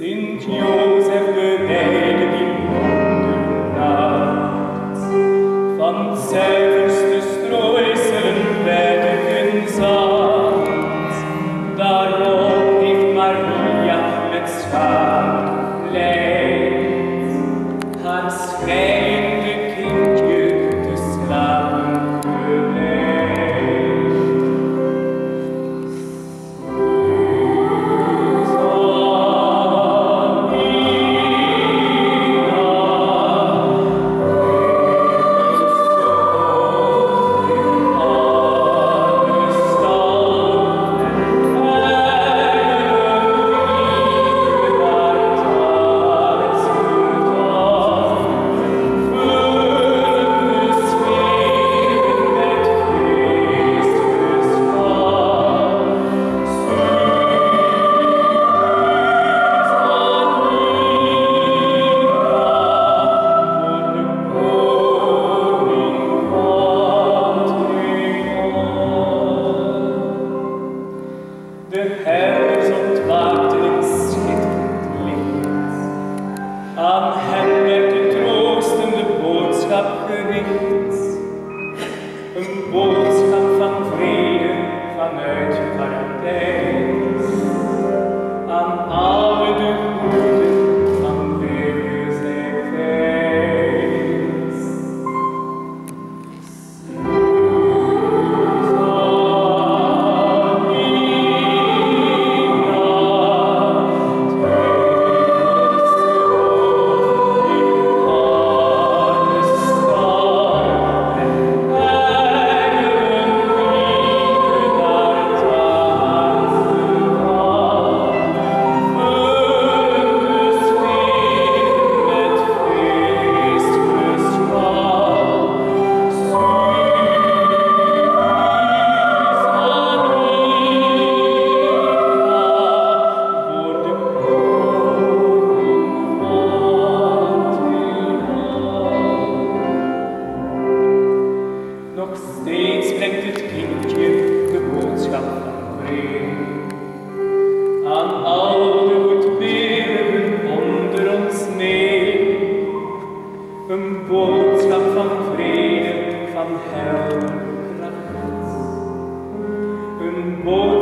sind Josef gemäht im Hundennacht von selbst Hälse und wagte povo